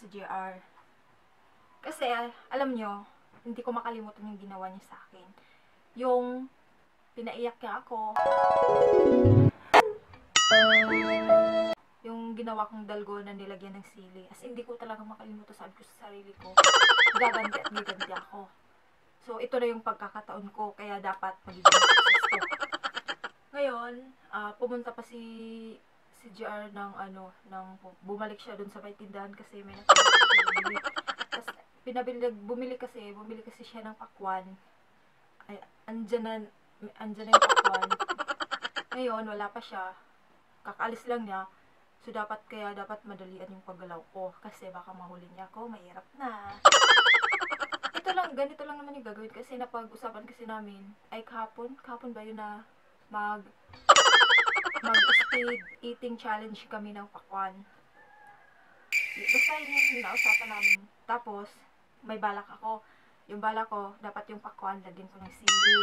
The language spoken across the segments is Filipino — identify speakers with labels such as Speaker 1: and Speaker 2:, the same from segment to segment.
Speaker 1: si JR. Kasi, alam nyo, hindi ko makalimutan yung ginawa niya sa akin. Yung, pinaiyak niya ako. Yung ginawa kong dalgo na nilagyan ng sili. As in, hindi ko talaga makalimutan sabi ko sa sarili ko. Gaganti at giganti ako. So, ito na yung pagkakataon ko. Kaya dapat magiging success ko. Ngayon, ah, pumunta pa si si JR ng ano, ng bumalik siya dun sa may tindahan kasi may nakabili. Tapos bumili kasi, bumili kasi siya ng pakwan. Ay, andyan na, andyan na yung pakwan. Ngayon, wala pa siya. Kakaalis lang niya. So, dapat kaya, dapat madalian yung paggalaw ko. Kasi baka mahuli niya ako, mahirap na. Ito lang, ganito lang naman yung gagawin. Kasi napag-usapan kasi namin, ay kahapon, kahapon ba yun na mag mag-speed eating challenge kami ng pakwan. Basta yun yung nausapan namin. Tapos, may balak ako. Yung balak ko, dapat yung pakwan, lagyan ko ng sili.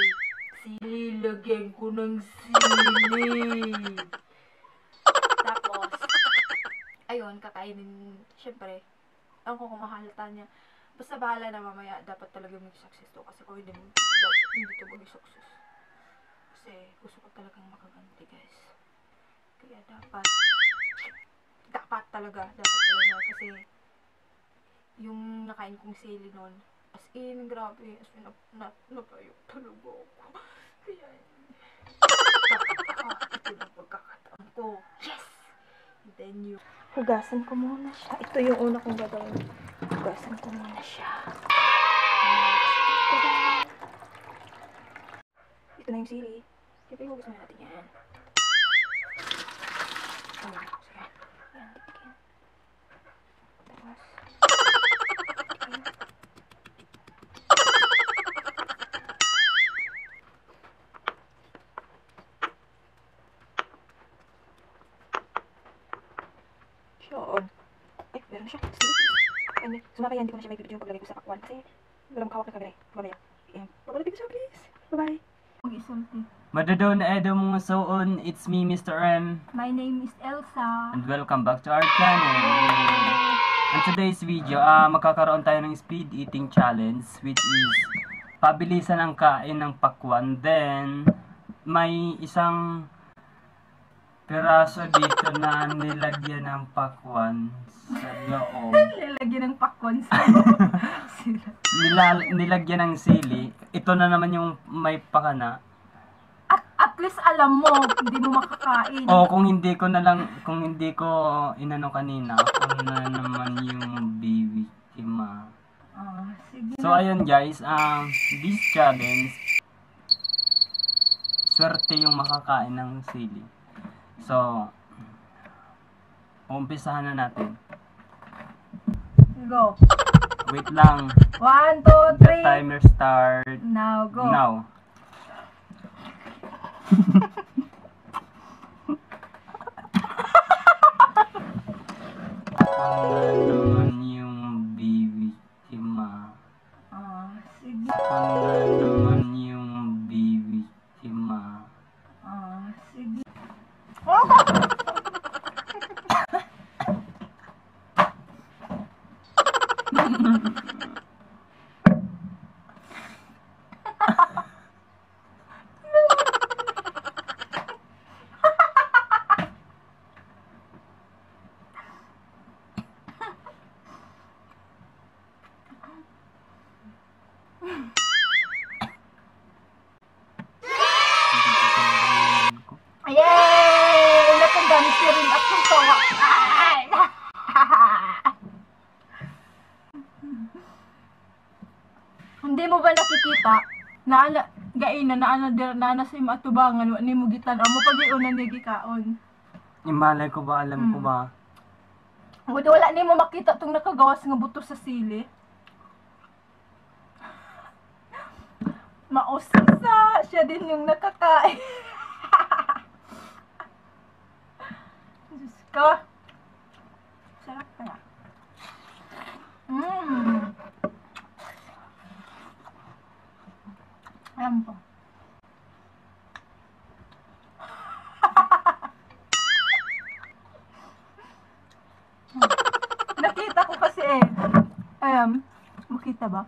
Speaker 1: Sili, lagyan ko ng sili. Tapos, ayun, kakainin, syempre, ang kung mahalata niya. Basta bahala na mamaya, dapat talaga may success to. Kasi kung hindi, hindi to maging success. Kasi gusto ko talagang makaganti, guys. Kaya dapat, dapat talaga, dapat talaga. Kasi, yung nakain kong sili nun, as in, grabe, as in, nap, nap, napayo talaga ako. Kaya, ito na pagkakataon ko. Yes! Then you, hugasan ko muna siya. Ito yung una kong gagawin. Hugasan ko muna siya. Ito na yung sili. Siyempre, hugasan na natin yan. Ayan, sige. Ayan, tipikin. Tapos, tipikin. Yun. Ay, meron siya. Sige, sige. Ano, sumakaya hindi ko na siya may video paglagay ko sa pakwan. Kasi, walang kawak na kagay. Mamaya. Ayan. Papalag ko siya, please. Bye-bye. Mag-isulti.
Speaker 2: Madadon na edo mga soon, it's me Mr. M
Speaker 1: My name is Elsa.
Speaker 2: and welcome back to our channel. In today's video, ah magkakaroon tayo ng speed eating challenge which is pabilisan ang kain ng pakwan. Then, may isang piraso dito na nilagyan ng pakwan sa loob.
Speaker 1: Lalagyan ng pakwan sa sila.
Speaker 2: Nila, nilagyan ng sili. Ito na naman yung may pakana.
Speaker 1: At, least alam mo, hindi mo makakain.
Speaker 2: O kung hindi ko na lang, kung hindi ko inano kanina, ako na naman yung bibiktima.
Speaker 1: Ah, sige
Speaker 2: So ayun guys, um, this challenge, swerte yung makakain ng sili. So, umpisahan na natin.
Speaker 1: Go.
Speaker 2: Wait lang,
Speaker 1: One, two,
Speaker 2: the
Speaker 1: three.
Speaker 2: timer start
Speaker 1: Now, go.
Speaker 2: now.
Speaker 1: Yay! Natandang si rin at kung tawa. Ay! Hindi mo ba nakikita? Naana, gaina, naana, naana sa ima atubangan, wa ni mo gitan, amo pag iunan ni gikaon.
Speaker 2: Imalay ko ba, alam ko
Speaker 1: Mm.
Speaker 2: ba?
Speaker 1: Wala, wala ni mo makita tong nakagawas nga buto sa sili. Mausisa, siya din yung nakakain. Diyos ko. Sarap kaya. Mmm. Ayan po. Hmm. Nakita ko kasi eh. Ayan. Makita ba?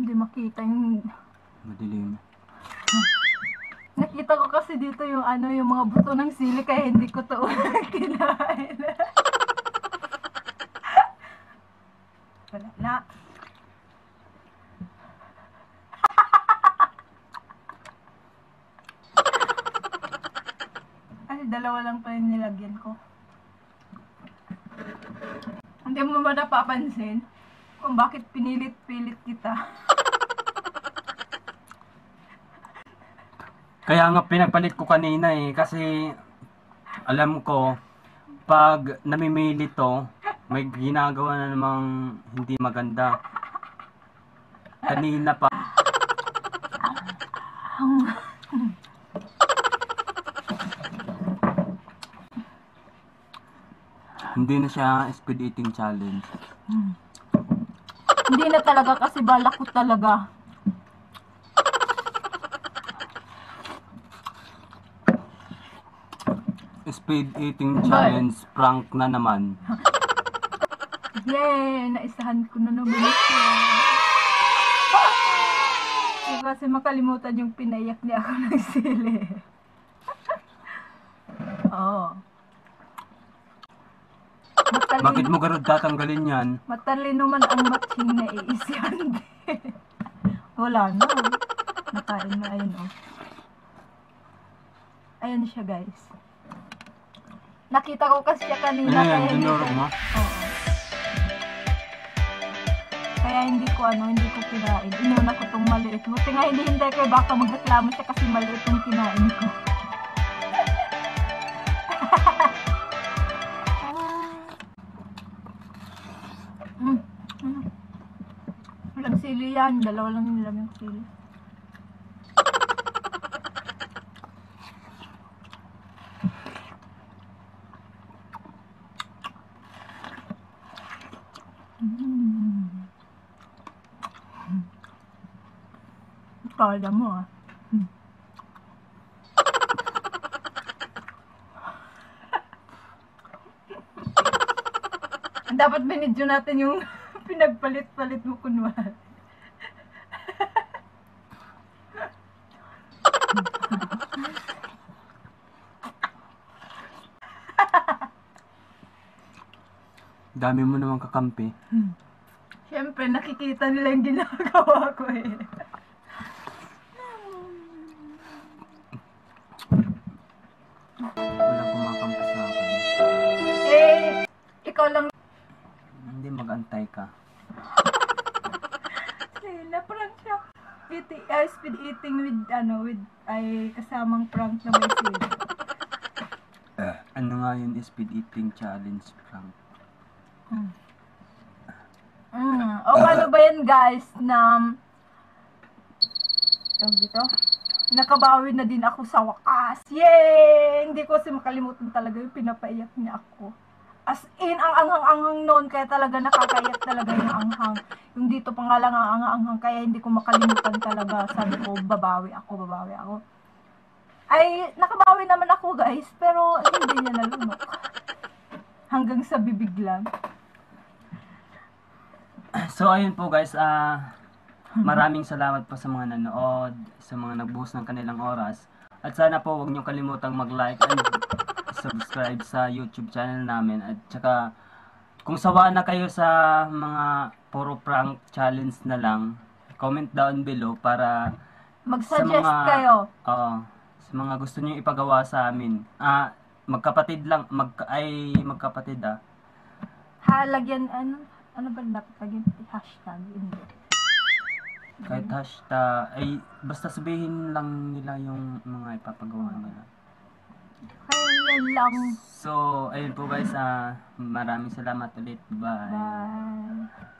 Speaker 1: Hindi makita yung...
Speaker 2: Madilim.
Speaker 1: Nakita ko kasi dito yung ano, yung mga buto ng sili kaya hindi ko to kinain. Wala. Dalawa lang pa yung nilagyan ko. Hindi mo ba napapansin kung bakit pinilit-pilit kita?
Speaker 2: Kaya nga pinagpalit ko kanina eh kasi alam ko pag namimili to may ginagawa na namang hindi maganda. Kanina pa hindi na siya speed eating challenge.
Speaker 1: Hindi na talaga kasi balak ko talaga.
Speaker 2: Speed eating challenge prank na naman.
Speaker 1: Yay! Naisahan ko na naman ito. Kasi makalimutan yung pinayak niya ako ng sili. Oo. Matalino,
Speaker 2: Bakit mo garod tatanggalin yan?
Speaker 1: matalino man ang matching na iisyan. Wala na. Nakain na. Ayun oh. Ayan siya guys. Nakita ko kasi siya kanina.
Speaker 2: Ano yan? Dinurog
Speaker 1: ko-
Speaker 2: mo?
Speaker 1: Oo. Kaya hindi ko ano, hindi ko kinain. Inuna ko tong maliit. Buti nga hinihintay ko baka magreklamo siya kasi maliit yung kinain ko. Yan. Dalawa lang yung nilamang sili. Mm. Kala mo ah. Hmm. Dapat binidyo natin yung pinagpalit-palit mo kunwari.
Speaker 2: Dami mo naman kakampi.
Speaker 1: Siyempre, nakikita nila yung ginagawa ko eh.
Speaker 2: Walang kumakampi sa akin.
Speaker 1: Eh, ikaw lang
Speaker 2: Hindi mag-antay ka.
Speaker 1: sila, prank siya. Eating, uh, speed eating with, ano, with, ay kasamang prank na may sili.
Speaker 2: Ano nga yun, speed eating challenge prank.
Speaker 1: Mm. O paano ba yan guys na dito? Nakabawi na din ako sa wakas. Yay! Hindi ko kasi makalimutan talaga yung pinapaiyak niya ako. As in, ang anghang-anghang noon, kaya talaga nakakaiyak talaga yung anghang. Yung dito pa nga lang ang anghang-anghang, kaya hindi ko makalimutan talaga. Sabi ko, babawi ako, babawi ako. Ay, nakabawi naman ako guys, pero hindi niya nalunok. Hanggang sa bibig lang.
Speaker 2: So ayun po guys, ah maraming salamat po sa mga nanood, sa mga nagbuhos ng kanilang oras. At sana po huwag niyo kalimutang mag-like and subscribe sa YouTube channel namin. At saka kung sawa na kayo sa mga puro prank challenge na lang, comment down below para
Speaker 1: Mag-suggest
Speaker 2: mga-
Speaker 1: kayo.
Speaker 2: Oo. sa mga gusto niyo ipagawa sa amin. Ah, magkapatid lang, mag ay magkapatid ah.
Speaker 1: Halagyan, ano, ano ba dapat lagyan? Hashtag, hindi.
Speaker 2: Kahit hashtag, ay basta sabihin lang nila yung mga ipapagawa nila.
Speaker 1: Kaya yan lang.
Speaker 2: So, ayun po guys, ah, maraming salamat ulit. Bye.
Speaker 1: Bye.